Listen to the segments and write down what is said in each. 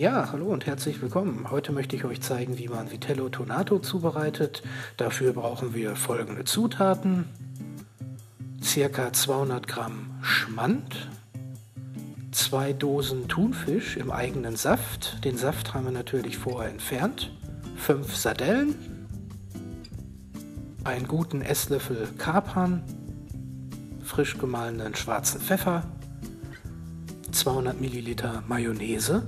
Ja, hallo und herzlich willkommen. Heute möchte ich euch zeigen, wie man Vitello Tonato zubereitet. Dafür brauchen wir folgende Zutaten. Circa 200 Gramm Schmand, zwei Dosen Thunfisch im eigenen Saft. Den Saft haben wir natürlich vorher entfernt. Fünf Sardellen, einen guten Esslöffel Kapern, frisch gemahlenen schwarzen Pfeffer, 200 Milliliter Mayonnaise.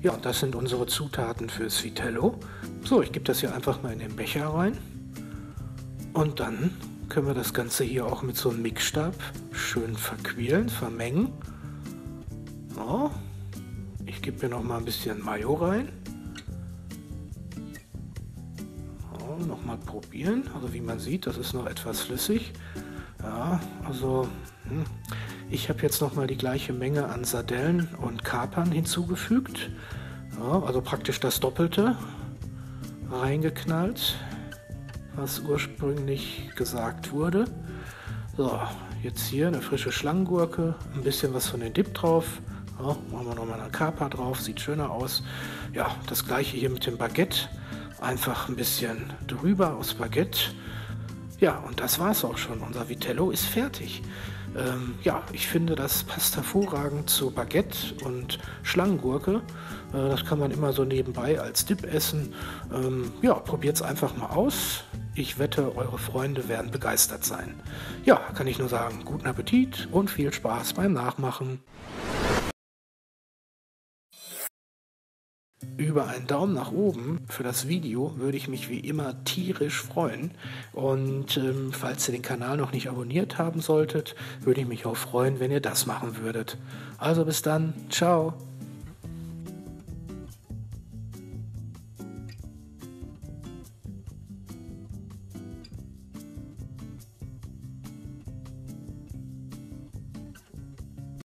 Ja, das sind unsere Zutaten fürs Vitello. So, ich gebe das hier einfach mal in den Becher rein. Und dann können wir das Ganze hier auch mit so einem Mixstab schön verquirlen, vermengen. So. Ich gebe hier noch mal ein bisschen Mayo rein. So, noch mal probieren. Also wie man sieht, das ist noch etwas flüssig. Ja, also hm. Ich habe jetzt noch mal die gleiche Menge an Sardellen und Kapern hinzugefügt. Ja, also praktisch das Doppelte reingeknallt, was ursprünglich gesagt wurde. So, jetzt hier eine frische Schlangengurke, ein bisschen was von den Dip drauf. Ja, machen wir nochmal eine Kaper drauf, sieht schöner aus. Ja, das gleiche hier mit dem Baguette. Einfach ein bisschen drüber aus Baguette. Ja, und das war's auch schon. Unser Vitello ist fertig. Ähm, ja, ich finde, das passt hervorragend zu Baguette und Schlangengurke. Äh, das kann man immer so nebenbei als Dip essen. Ähm, ja, probiert's einfach mal aus. Ich wette, eure Freunde werden begeistert sein. Ja, kann ich nur sagen, guten Appetit und viel Spaß beim Nachmachen. Über einen Daumen nach oben für das Video würde ich mich wie immer tierisch freuen. Und ähm, falls ihr den Kanal noch nicht abonniert haben solltet, würde ich mich auch freuen, wenn ihr das machen würdet. Also bis dann, ciao.